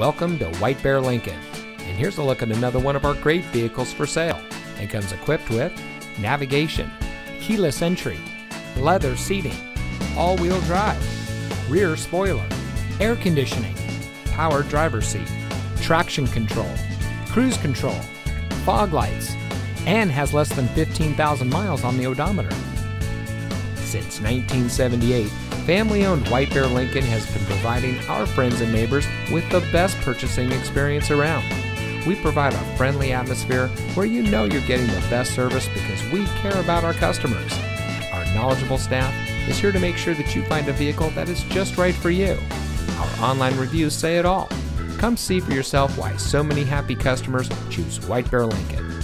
Welcome to White Bear Lincoln. And here's a look at another one of our great vehicles for sale. It comes equipped with navigation, keyless entry, leather seating, all wheel drive, rear spoiler, air conditioning, power driver seat, traction control, cruise control, fog lights, and has less than 15,000 miles on the odometer. Since 1978, family owned White Bear Lincoln has been providing our friends and neighbors with the best purchasing experience around. We provide a friendly atmosphere where you know you're getting the best service because we care about our customers. Our knowledgeable staff is here to make sure that you find a vehicle that is just right for you. Our online reviews say it all. Come see for yourself why so many happy customers choose White Bear Lincoln.